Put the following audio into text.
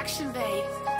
Action babe.